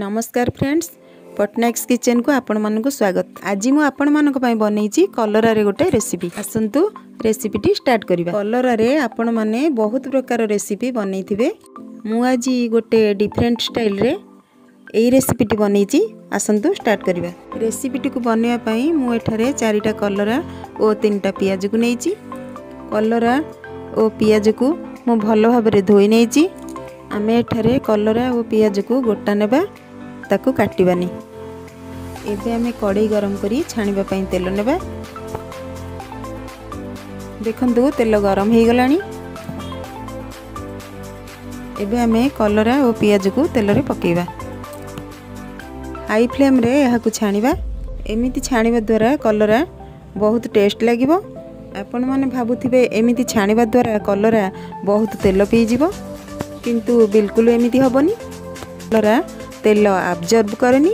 ନମସ୍କାର ଫ୍ରେଣ୍ଡସ୍ ପଟ୍ଟନାୟକ୍ସ କିଚେନ୍କୁ ଆପଣମାନଙ୍କୁ ସ୍ୱାଗତ ଆଜି ମୁଁ ଆପଣମାନଙ୍କ ପାଇଁ ବନେଇଛି କଲରାରେ ଗୋଟେ ରେସିପି ଆସନ୍ତୁ ରେସିପିଟି ଷ୍ଟାର୍ଟ କରିବା କଲରାରେ ଆପଣମାନେ ବହୁତ ପ୍ରକାର ରେସିପି ବନେଇଥିବେ ମୁଁ ଆଜି ଗୋଟେ ଡିଫରେଣ୍ଟ ଷ୍ଟାଇଲ୍ରେ ଏଇ ରେସିପିଟି ବନେଇଛି ଆସନ୍ତୁ ଷ୍ଟାର୍ଟ କରିବା ରେସିପିଟିକୁ ବନେଇବା ପାଇଁ ମୁଁ ଏଠାରେ ଚାରିଟା କଲରା ଓ ତିନିଟା ପିଆଜକୁ ନେଇଛି କଲରା ଓ ପିଆଜକୁ ମୁଁ ଭଲ ଭାବରେ ଧୋଇ ନେଇଛି ଆମେ ଏଠାରେ କଲରା ଓ ପିଆଜକୁ ଗୋଟା ନେବା ତାକୁ କାଟିବାନି ଏବେ ଆମେ କଡ଼େଇ ଗରମ କରି ଛାଣିବା ପାଇଁ ତେଲ ନେବା ଦେଖନ୍ତୁ ତେଲ ଗରମ ହୋଇଗଲାଣି ଏବେ ଆମେ କଲରା ଓ ପିଆଜକୁ ତେଲରେ ପକାଇବା ହାଇ ଫ୍ଲେମ୍ରେ ଏହାକୁ ଛାଣିବା ଏମିତି ଛାଣିବା ଦ୍ୱାରା କଲରା ବହୁତ ଟେଷ୍ଟ ଲାଗିବ ଆପଣମାନେ ଭାବୁଥିବେ ଏମିତି ଛାଣିବା ଦ୍ୱାରା କଲରା ବହୁତ ତେଲ ପିଇଯିବ କିନ୍ତୁ ବିଲକୁଲ ଏମିତି ହେବନି କଲରା तेल आबजर्व करनी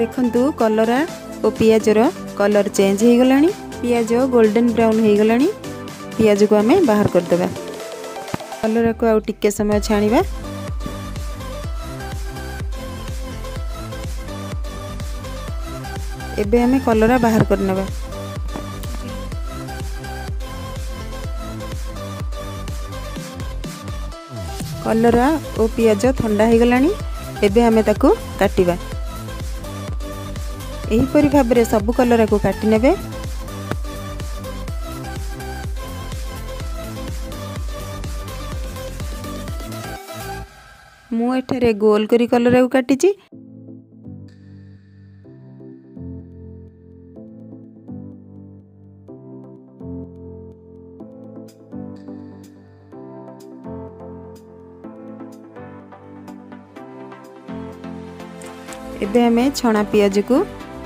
देखु कलरा और पिजर कलर चेंज हो गला पिज गोल्डन ब्राउन हो गला पिज को आम बाहर करदे कलरा को आगे समय छाण एवं कलरा बाहर कर कलरा और पिज थंडा हो गला ଏବେ ଆମେ ତାକୁ କାଟିବା ଏହିପରି ଭାବରେ ସବୁ କଲରାକୁ କାଟି ନେବେ ମୁଁ ଏଠାରେ ଗୋଲ କରି କଲରାକୁ କାଟିଛି एमे छ पियाजको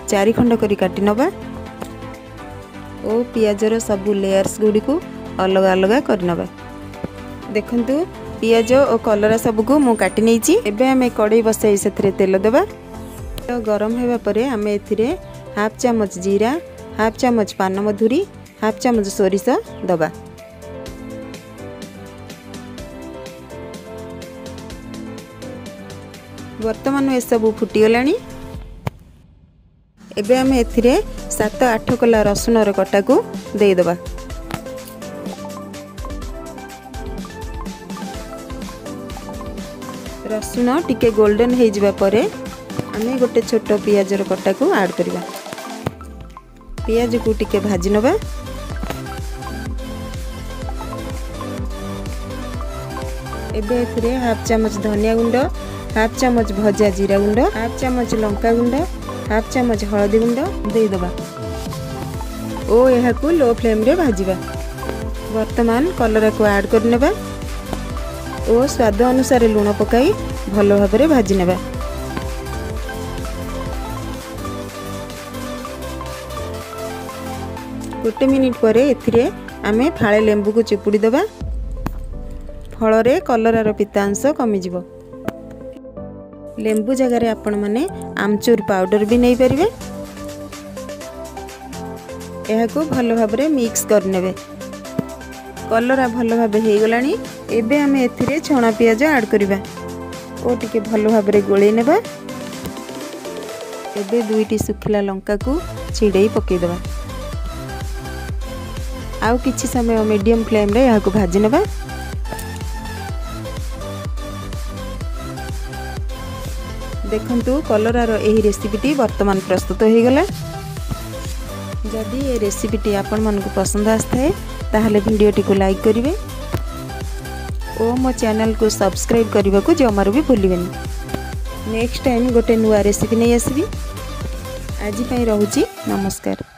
चारिखण्डक काटि ओ प्याज र सबै लेयर्स गुडिक अलगा अलगा गरिन देखु पियाज कलरा सबको म काटि एम कडै बसैस तेल दबा गरमहापर आमे हाफ चाम जीरा हाफ चामच पानमधुरी हाफ सोरी सोरिष दबा ବର୍ତ୍ତମାନ ଏସବୁ ଫୁଟିଗଲାଣି ଏବେ ଆମେ ଏଥିରେ ସାତ ଆଠ କଲା ରସୁଣର କଟାକୁ ଦେଇଦେବା ରସୁଣ ଟିକେ ଗୋଲ୍ଡେନ୍ ହୋଇଯିବା ପରେ ଆମେ ଗୋଟେ ଛୋଟ ପିଆଜର କଟାକୁ ଆଡ଼୍ କରିବା ପିଆଜକୁ ଟିକେ ଭାଜି ନେବା ଏବେ ଏଥିରେ ହାଫ୍ ଚାମଚ ଧନିଆ ଗୁଣ୍ଡ হাফ চামচ ভজা জিরা গুণ্ড হাফ চামচ লঙ্কা গুণ্ড হাফ চামচ হলদী গুণ্ড ଦେଇଦେବା ଓ ଏହାକୁ ଲୋ ଫ୍ଲେମ୍ରେ ଭାଜିବା ବର୍ତ୍ତମାନ କଲରାକୁ ଆଡ଼୍ କରିନେବା ଓ ସ୍ୱାଦ ଅନୁସାରେ ଲୁଣ ପକାଇ ଭଲ ଭାବରେ ଭାଜି ନେବା ଗୋଟେ ମିନିଟ୍ ପରେ ଏଥିରେ ଆମେ ଫାଳେ ଲେମ୍ବୁକୁ ଚିପୁଡ଼ି ଦେବା ଫଳରେ କଲରାର ପିତାଂଶ କମିଯିବ ଲେମ୍ବୁ ଜାଗାରେ ଆପଣମାନେ ଆମଚୁର ପାଉଡ଼ର ବି ନେଇପାରିବେ ଏହାକୁ ଭଲ ଭାବରେ ମିକ୍ସ କରିନେବେ କଲରା ଭଲ ଭାବେ ହୋଇଗଲାଣି ଏବେ ଆମେ ଏଥିରେ ଛଣା ପିଆଜ ଆଡ଼୍ କରିବା ଓ ଟିକେ ଭଲ ଭାବରେ ଗୋଳେଇ ନେବା ଏବେ ଦୁଇଟି ଶୁଖିଲା ଲଙ୍କାକୁ ଛିଡ଼େଇ ପକାଇଦେବା ଆଉ କିଛି ସମୟ ମିଡ଼ିୟମ୍ ଫ୍ଲେମ୍ରେ ଏହାକୁ ଭାଜି ନେବା ଦେଖନ୍ତୁ କଲରାର ଏହି ରେସିପିଟି ବର୍ତ୍ତମାନ ପ୍ରସ୍ତୁତ ହୋଇଗଲା ଯଦି ଏ ରେସିପିଟି ଆପଣମାନଙ୍କୁ ପସନ୍ଦ ଆସିଥାଏ ତାହେଲେ ଭିଡ଼ିଓଟିକୁ ଲାଇକ୍ କରିବେ ଓ ମୋ ଚ୍ୟାନେଲକୁ ସବସ୍କ୍ରାଇବ୍ କରିବାକୁ ଜମାରୁ ବି ଭୁଲିବେନି ନେକ୍ସଟ ଟାଇମ୍ ଗୋଟେ ନୂଆ ରେସିପି ନେଇ ଆସିବି ଆଜି ପାଇଁ ରହୁଛି ନମସ୍କାର